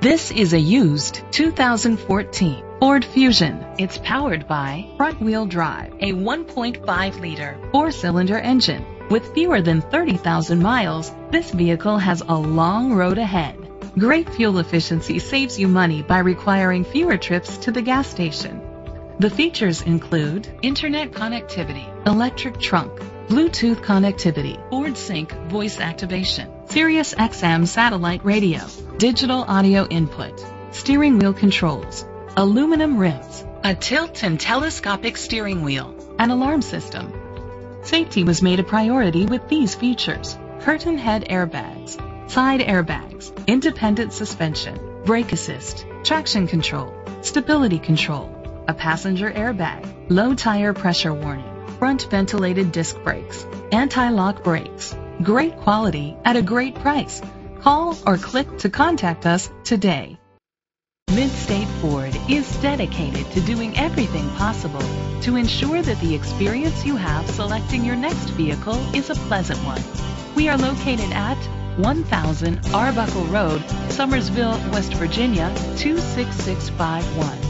This is a used 2014 Ford Fusion. It's powered by front-wheel drive, a 1.5-liter four-cylinder engine. With fewer than 30,000 miles, this vehicle has a long road ahead. Great fuel efficiency saves you money by requiring fewer trips to the gas station. The features include internet connectivity, electric trunk, Bluetooth connectivity, Ford Sync voice activation, Sirius XM satellite radio, digital audio input, steering wheel controls, aluminum rims, a tilt and telescopic steering wheel, an alarm system. Safety was made a priority with these features. Curtain head airbags, side airbags, independent suspension, brake assist, traction control, stability control, a passenger airbag, low tire pressure warning, front ventilated disc brakes, anti-lock brakes. Great quality at a great price. Call or click to contact us today. Midstate Ford is dedicated to doing everything possible to ensure that the experience you have selecting your next vehicle is a pleasant one. We are located at 1000 Arbuckle Road, Summersville, West Virginia 26651.